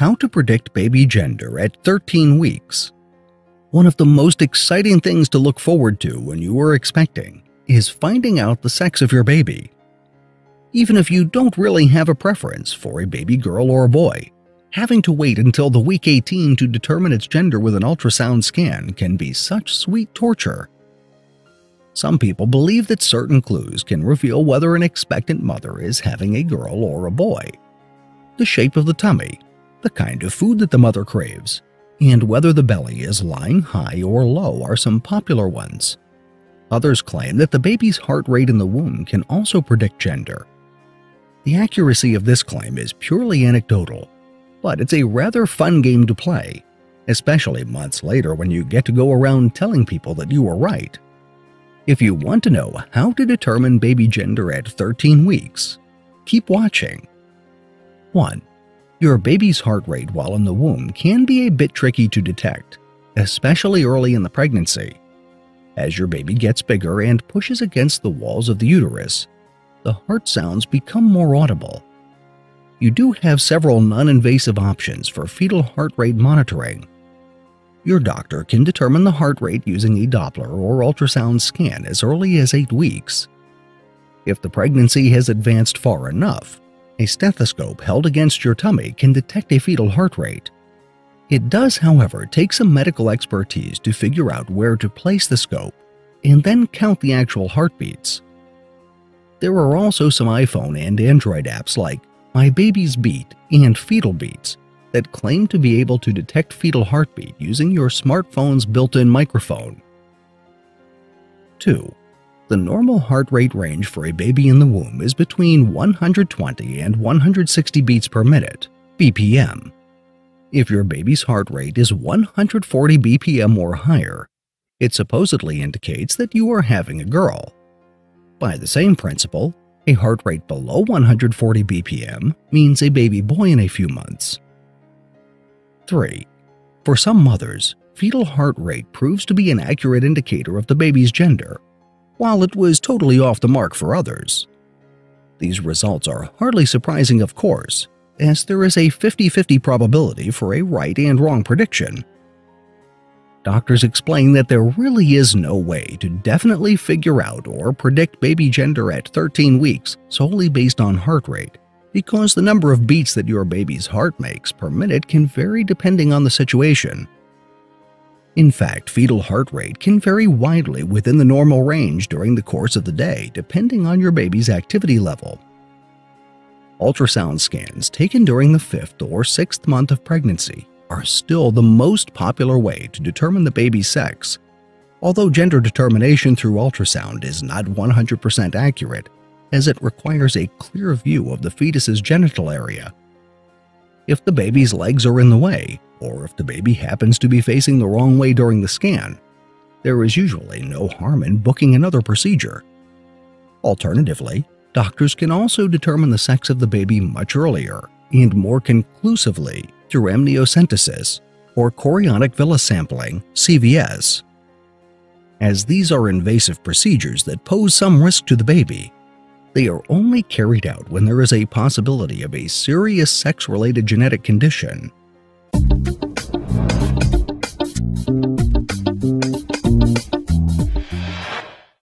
How to predict baby gender at 13 weeks. One of the most exciting things to look forward to when you are expecting is finding out the sex of your baby. Even if you don't really have a preference for a baby girl or a boy, having to wait until the week 18 to determine its gender with an ultrasound scan can be such sweet torture. Some people believe that certain clues can reveal whether an expectant mother is having a girl or a boy. The shape of the tummy, the kind of food that the mother craves, and whether the belly is lying high or low are some popular ones. Others claim that the baby's heart rate in the womb can also predict gender. The accuracy of this claim is purely anecdotal, but it's a rather fun game to play, especially months later when you get to go around telling people that you were right. If you want to know how to determine baby gender at 13 weeks, keep watching. 1. Your baby's heart rate while in the womb can be a bit tricky to detect, especially early in the pregnancy. As your baby gets bigger and pushes against the walls of the uterus, the heart sounds become more audible. You do have several non-invasive options for fetal heart rate monitoring. Your doctor can determine the heart rate using a Doppler or ultrasound scan as early as 8 weeks. If the pregnancy has advanced far enough, a stethoscope held against your tummy can detect a fetal heart rate. It does, however, take some medical expertise to figure out where to place the scope and then count the actual heartbeats. There are also some iPhone and Android apps like My Baby's Beat and Fetal Beats that claim to be able to detect fetal heartbeat using your smartphone's built-in microphone. 2. The normal heart rate range for a baby in the womb is between 120 and 160 beats per minute, BPM. If your baby's heart rate is 140 BPM or higher, it supposedly indicates that you are having a girl. By the same principle, a heart rate below 140 BPM means a baby boy in a few months. 3. For some mothers, fetal heart rate proves to be an accurate indicator of the baby's gender while it was totally off the mark for others. These results are hardly surprising, of course, as there is a 50 50 probability for a right and wrong prediction. Doctors explain that there really is no way to definitely figure out or predict baby gender at 13 weeks solely based on heart rate, because the number of beats that your baby's heart makes per minute can vary depending on the situation in fact, fetal heart rate can vary widely within the normal range during the course of the day depending on your baby's activity level. Ultrasound scans taken during the fifth or sixth month of pregnancy are still the most popular way to determine the baby's sex. Although gender determination through ultrasound is not 100% accurate, as it requires a clear view of the fetus's genital area. If the baby's legs are in the way, or if the baby happens to be facing the wrong way during the scan, there is usually no harm in booking another procedure. Alternatively, doctors can also determine the sex of the baby much earlier and more conclusively through amniocentesis or chorionic villus sampling CVS. As these are invasive procedures that pose some risk to the baby, they are only carried out when there is a possibility of a serious sex-related genetic condition